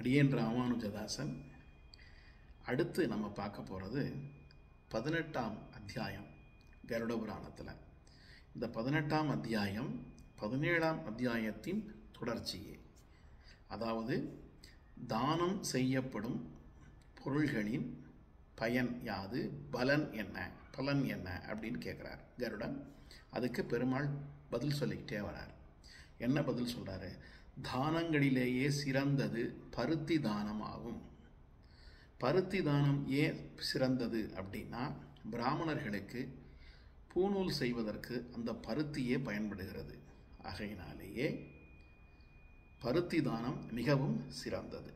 அடியேன் ராமானுஜதாசன் அடுத்து நம்ம பார்க்க போகிறது பதினெட்டாம் அத்தியாயம் கருட புராணத்தில். இந்த பதினெட்டாம் அத்தியாயம் பதினேழாம் அத்தியாயத்தின் தொடர்ச்சியே. அதாவது தானம் செய்யப்படும் பொருள்களின் பயன் யாது பலன் என்ன பலன் என்ன அப்படின்னு கேட்குறார் கருடன். அதுக்கு பெருமாள் பதில் சொல்லிக்கிட்டே வரார். என்ன பதில் சொல்கிறாரு தானங்களிலேயே சிறந்தது பருத்தி தானமாகும் பருத்தி தானம் ஏன் சிறந்தது அப்படின்னா பிராமணர்களுக்கு பூநூல் செய்வதற்கு அந்த பருத்தியே பயன்படுகிறது. ஆகையினாலேயே பருத்தி தானம் மிகவும் சிறந்தது.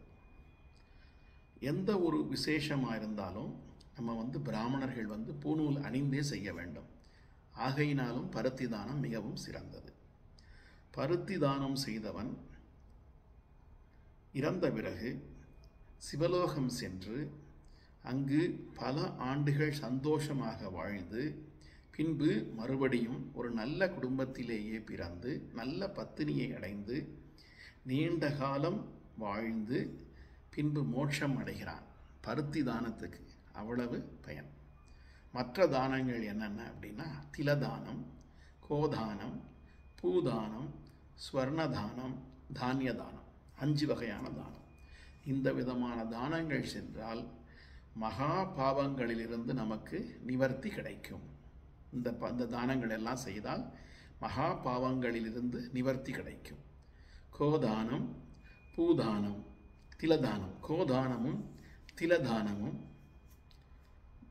எந்த ஒரு விசேஷமாக இருந்தாலும் நம்ம வந்து பிராமணர்கள் வந்து பூநூல் அணிந்தே செய்ய வேண்டும். ஆகையினாலும் பருத்தி தானம் மிகவும் சிறந்தது. பருத்தி தானம் செய்தவன் இறந்த பிறகு சிவலோகம் சென்று அங்கு பல ஆண்டுகள் சந்தோஷமாக வாழ்ந்து பின்பு மறுபடியும் ஒரு நல்ல குடும்பத்திலேயே பிறந்து நல்ல பத்தினியை அடைந்து நீண்ட காலம் வாழ்ந்து பின்பு மோட்சம் அடைகிறான். பருத்தி தானத்துக்கு அவ்வளவு பயன். மற்ற தானங்கள் என்னென்ன அப்படின்னா திலதானம் கோதானம் பூதானம் ஸ்வர்ணதானம் தானிய தானம் அஞ்சு வகையான தானம். இந்த விதமான தானங்கள் சென்றால் மகா பாவங்களிலிருந்து நமக்கு நிவர்த்தி கிடைக்கும். இந்த ப இந்த தானங்கள் எல்லாம் செய்தால் மகா பாவங்களிலிருந்து நிவர்த்தி கிடைக்கும். கோதானம் பூதானம் திலதானம். கோதானமும் திலதானமும்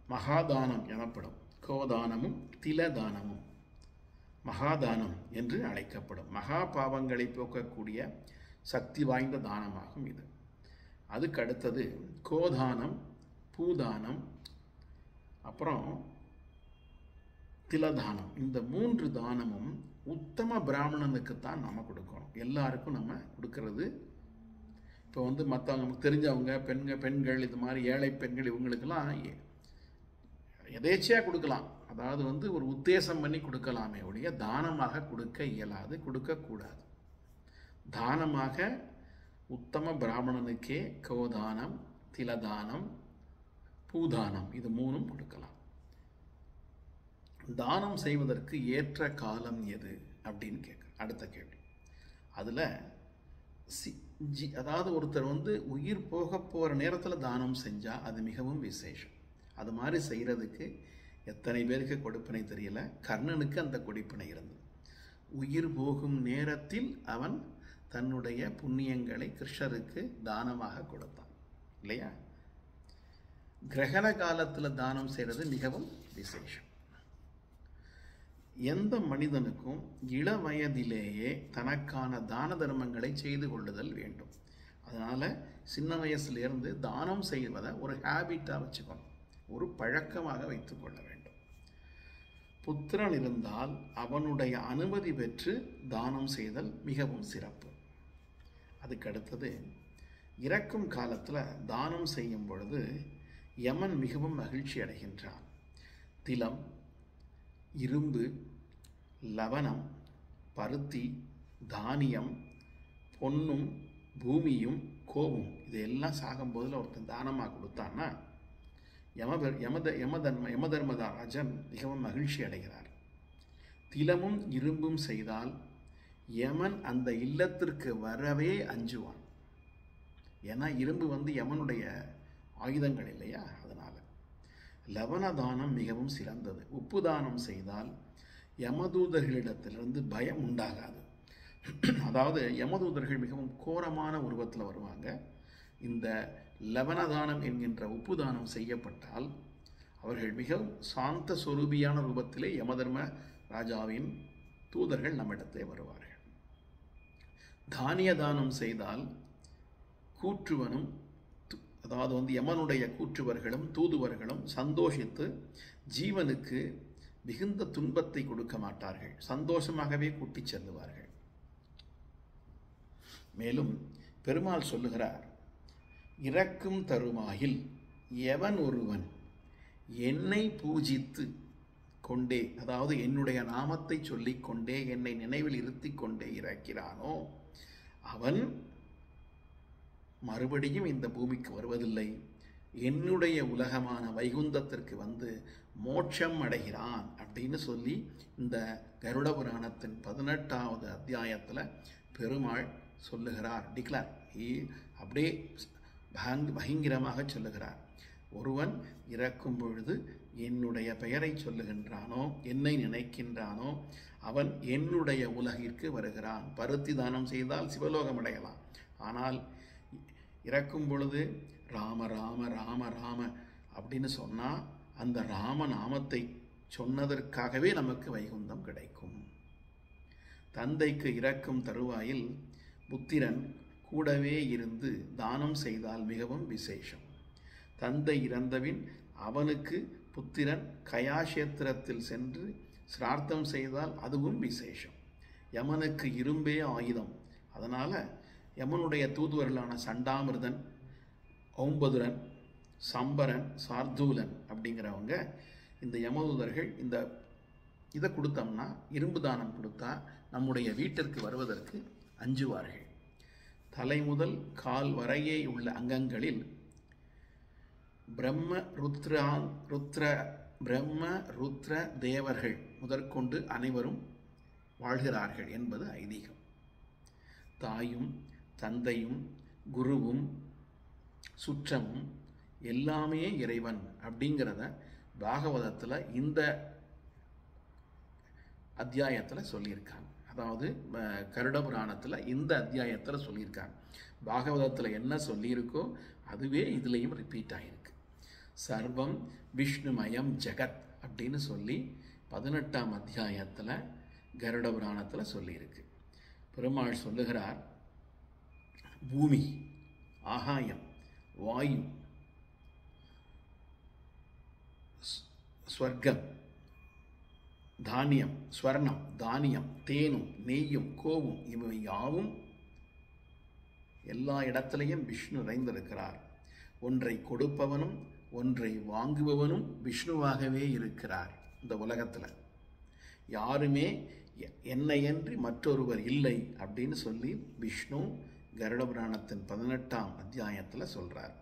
மகாதானம் எனப்படும். கோதானமும் திலதானமும் மகாதானம் என்று அழைக்கப்படும். மகா பாவங்களை போக்கக்கூடிய சக்தி வாய்ந்த தானமாகும் இது. அதுக்கு அடுத்தது கோதானம் பூதானம் அப்புறம் திலதானம். இந்த மூன்று தானமும் உத்தம பிராமணனுக்கு தான் நம்ம கொடுக்கணும். எல்லாருக்கும் நம்ம கொடுக்கறது. இப்போ வந்து மற்றவங்க நமக்கு தெரிஞ்சவங்க பெண்கள் பெண்கள் இது மாதிரி ஏழை பெண்கள் இவங்களுக்கெல்லாம் எதேச்சியாக கொடுக்கலாம். அதாவது வந்து ஒரு உத்தேசம் பண்ணி கொடுக்கலாமே ஒழிய தானமாக கொடுக்க இயலாது கொடுக்கக்கூடாது. தானமாக உத்தம பிராமணனுக்கே கோதானம் திலதானம் பூதானம் இது மூணும் கொடுக்கலாம். தானம் செய்வதற்கு ஏற்ற காலம் எது அப்படின்னு கேட்க அடுத்த கேள்வி. அதில் சி ஜி அதாவது ஒருத்தர் வந்து உயிர் போக போகிற நேரத்தில் தானம் செஞ்சால் அது மிகவும் விசேஷம். அது மாதிரி செய்கிறதுக்கு எத்தனை பேருக்கு கொடுப்பினை தெரியல? கர்ணனுக்கு அந்த கொடுப்பினை இருந்தது. உயிர் போகும் நேரத்தில் அவன் தன்னுடைய புண்ணியங்களை கிருஷ்ணருக்கு தானமாக கொடுத்தான். இல்லையா? கிரகண காலத்தில் தானம் செய்கிறது மிகவும் விசேஷம். எந்த மனிதனுக்கும் இள வயதிலேயே தனக்கான தான தர்மங்களை செய்து கொள்ளுதல் வேண்டும். அதனால் சின்ன வயசுலேருந்து தானம் செய்வதை ஒரு ஹேபிட்டாக வச்சுக்கணும். ஒரு பழக்கமாக வைத்துக்கொள்ள வேண்டும். புத்திரன் இருந்தால் அவனுடைய அனுமதி பெற்று தானம் செய்தல் மிகவும் சிறப்பு. அதுக்கு அடுத்தது இறக்கும் காலத்தில் தானம் செய்யும் பொழுது யமன் மிகவும் மகிழ்ச்சி அடைகின்றான். திலம் இரும்பு லவணம் பருத்தி தானியம் பொன்னும் பூமியும் கோபம் இதையெல்லாம் சாகும்போதில் ஒருத்தன் தானமாக கொடுத்தான்னா யமபர் யமத யமதர்ம ராஜன் மிகவும் மகிழ்ச்சி அடைகிறார். திலமும் இரும்பும் செய்தால் யமன் அந்த இல்லத்திற்கு வரவே அஞ்சுவான். ஏன்னா இரும்பு வந்து யமனுடைய ஆயுதங்கள் இல்லையா? அதனால். லவண தானம் மிகவும் சிறந்தது. உப்பு தானம் செய்தால் யமதூதர்களிடத்திலிருந்து பயம் உண்டாகாது. அதாவது யமதூதர்கள் மிகவும் கோரமான உருவத்தில் வருவாங்க. இந்த லவணதானம் என்கின்ற உப்பு தானம் செய்யப்பட்டால் அவர்கள் மிகவும் சாந்த சொரூபியான ரூபத்திலே யமதர்ம ராஜாவின் தூதர்கள் நம்மிடத்தே வருவார்கள். தானிய தானம் செய்தால் கூற்றுவனும் அதாவது வந்து யமனுடைய கூற்றுவர்களும் தூதுவர்களும் சந்தோஷித்து ஜீவனுக்கு மிகுந்த துன்பத்தை கொடுக்க மாட்டார்கள். சந்தோஷமாகவே கூட்டிச் செல்லுவார்கள். மேலும் பெருமாள் சொல்லுகிறார் இறக்கும் தருமாயில் எவன் ஒருவன் என்னை பூஜித்து கொண்டே அதாவது என்னுடைய நாமத்தை சொல்லிக் கொண்டே என்னை நினைவில் இருத்தி கொண்டே இறக்கிறானோ அவன் மறுபடியும் இந்த பூமிக்கு வருவதில்லை. என்னுடைய உலகமான வைகுந்தத்திற்கு வந்து மோட்சம் அடைகிறான் அப்படின்னு சொல்லி இந்த கருட புராணத்தின் பதினெட்டாவது அத்தியாயத்தில் பெருமாள் சொல்லுகிறார் டிக்ளார் அப்படியே பயங்கரமாக சொல்லுகிறார். ஒருவன் இறக்கும் பொழுது என்னுடைய பெயரை சொல்லுகின்றானோ என்னை நினைக்கின்றானோ அவன் என்னுடைய உலகிற்கு வருகிறான். பருத்தி தானம் செய்தால் சிவலோகம் அடையலாம் ஆனால் இறக்கும் பொழுது ராம ராம ராம ராம அப்படின்னு சொன்னால் அந்த ராம நாமத்தை சொன்னதற்காகவே நமக்கு வைகுந்தம் கிடைக்கும். தந்தைக்கு இறக்கும் தருவாயில் புத்திரன் கூடவே இருந்து தானம் செய்தால் மிகவும் விசேஷம். தந்தை இறந்தபின் அவனுக்கு புத்திரன் கயாஷேத்திரத்தில் சென்று சிரார்த்தம் செய்தால் அதுவும் விசேஷம். யமனுக்கு இரும்பே ஆயுதம். அதனால் யமனுடைய தூதுவர்களான சண்டாமிர்தன் ஓம்பதுரன் சம்பரன் சார்தூலன் அப்படிங்கிறவங்க இந்த யமதூதர்கள் இந்த இதை கொடுத்தோம்னா இரும்பு தானம் கொடுத்தா நம்முடைய வீட்டிற்கு வருவதற்கு அஞ்சுவார்கள். தலை முதல் கால் வரையே உள்ள அங்கங்களில் பிரம்ம ருத்ரான் ருத்ர பிரம்ம ருத்ர தேவர்கள் முதற்கொண்டு அனைவரும் வாழ்கிறார்கள் என்பது ஐதீகம். தாயும் தந்தையும் குருவும் சுற்றமும் எல்லாமே இறைவன் அப்படிங்கிறத பாகவதத்தில் இந்த அத்தியாயத்தில் சொல்லியிருக்காங்க. அதாவது கருட புராணத்தில் இந்த அத்தியாயத்தில் சொல்லியிருக்காங்க. பாகவதத்தில் என்ன சொல்லியிருக்கோ அதுவே இதுலேயும் ரிப்பீட் ஆகிருக்கு சர்வம் விஷ்ணுமயம் ஜெகத் அப்படின்னு சொல்லி பதினெட்டாம் அத்தியாயத்தில் கருட புராணத்தில் சொல்லியிருக்கு. பெருமாள் சொல்லுகிறார் பூமி ஆகாயம் வாயு ஸ்வர்க்கம் தானியம் ஸ்வர்ணம் தானியம் தேனும் நெய்யும் கோவும் இவை யாவும் எல்லா இடத்திலையும் விஷ்ணு நிறைந்திருக்கிறார். ஒன்றை கொடுப்பவனும் ஒன்றை வாங்குபவனும் விஷ்ணுவாகவே இருக்கிறார் இந்த உலகத்தில். யாருமே எ- என்னையன்றி மற்றொருவர் இல்லை அப்படின்னு சொல்லி விஷ்ணு கருட புராணத்தின் பதினெட்டாம் அத்தியாயத்தில் சொல்கிறார்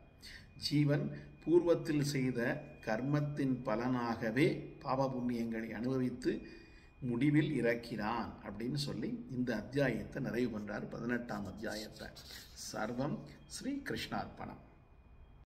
ஜீவன் பூர்வத்தில் செய்த கர்மத்தின் பலனாகவே பாப புண்ணியங்களை அனுபவித்து முடிவில் இறக்கிறான் அப்படின்னு சொல்லி இந்த அத்தியாயத்தை நிறைவு பண்ணுறார் பதினெட்டாம் அத்தியாயத்தை. சர்வம் ஸ்ரீ கிருஷ்ணார்ப்பணம்